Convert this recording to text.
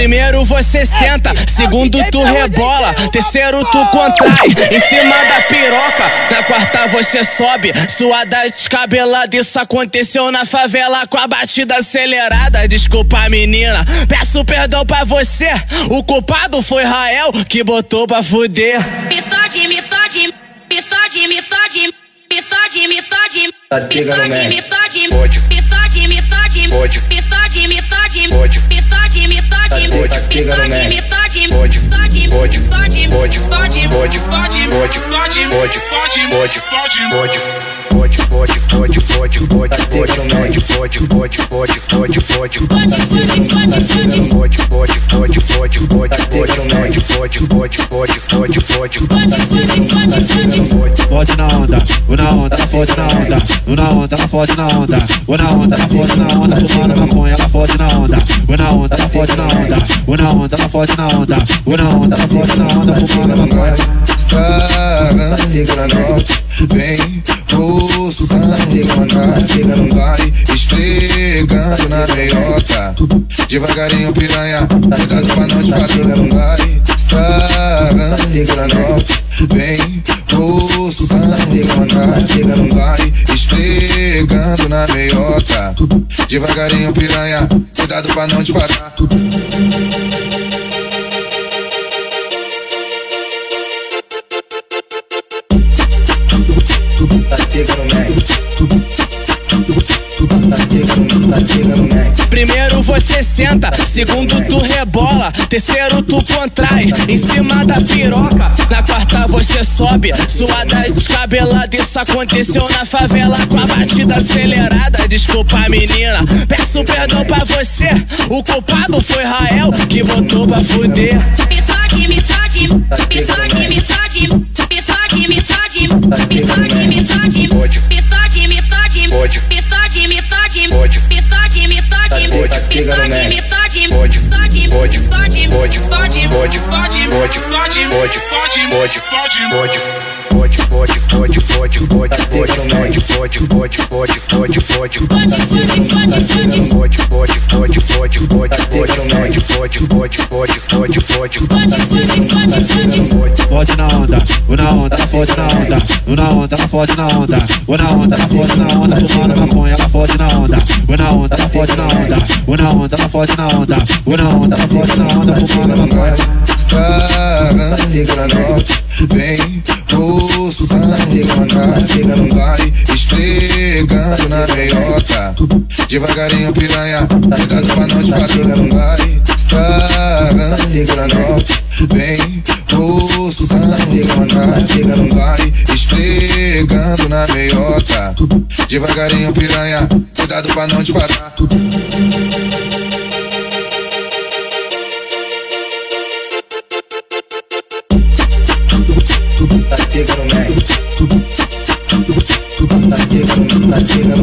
Primeiro você senta, segundo tu rebola, terceiro tu contrai em cima da piroca. Na quarta você sobe, suada descabelada. Isso aconteceu na favela com a batida acelerada. Desculpa, menina, peço perdão pra você. O culpado foi Rael que botou pra fuder. Me fode, me fode, me fode, me fode, me fode, me fode. Tá Me fode, né? me fode, Pode. me fode, me fode, Pode. me fode, me Tá né? me fode, Pode. Pode. Pode. Pode. Pode. Pode. Pode. fode. Pode, pode, pode, pode, pode, pode, Tá pode, pode, pode, pode, pode, pode, pode, Fode, fode, fode, fode. Pode, pode, pode, pode, pode, Tá pode, pode, pode, pode, pode, pode, pode, Fode, fode, fode, fode. Fode na onda, o na onda, ela fode na onda, o na onda, ela fode na onda, o na onda, ela fode na onda, fumando maconha, ela fode na onda, o na onda, ela fode na onda, o na onda, ela fode na onda, o na onda, ela fode na onda, fumando maconha. Sarando, vem roçando, vai esfregando na meiota. Devagarinho, piranha, cuidado pra não te bater, vai sarando, vem roçando, vai esfregando na meiota. Devagarinho, piranha, cuidado pra não te bater. Tá pegando, Primeiro você senta, segundo tu rebola, terceiro tu contrai em cima da piroca. Na quarta você sobe, suada descabelada. Isso aconteceu na favela com a batida acelerada. Desculpa, menina, peço perdão pra você. O culpado foi Rael que botou pra fuder. Me fode, me fode, me fode, me fode, me fode, me fode, me fode, me fode, Pode. me fode, me fode, Pode. me fode, me fode, Pode. me fode, me fode, Pode. né? me fode, Pode. Pode. Pode. Pode. Pode. Pode. Pode. Pode, pode, pode, pode, pode, pode, pode, pode, pode, pode, pode, pode, pode, Fode, fode, fode, fode. Pode, pode, pode, pode, pode, Tá pode, pode, pode, pode, pode, pode, pode, Fode, fode, fode, fode. Fode na onda, o na onda, ela fode na onda, o na onda, ela fode na onda, o na onda, ela fode na onda, fumando maconha, ela fode na onda, o na onda, ela fode na onda, o na onda, ela fode na onda, o na onda, ela fode na onda, fumando maconha. Sarando, vem esfregando na meiota. Devagarinho, piranha, cuidado pra não te bater, vai sarando, vem roçando, vai esfregando na meiota. Devagarinho, piranha, cuidado pra não te bater. Tá pegando,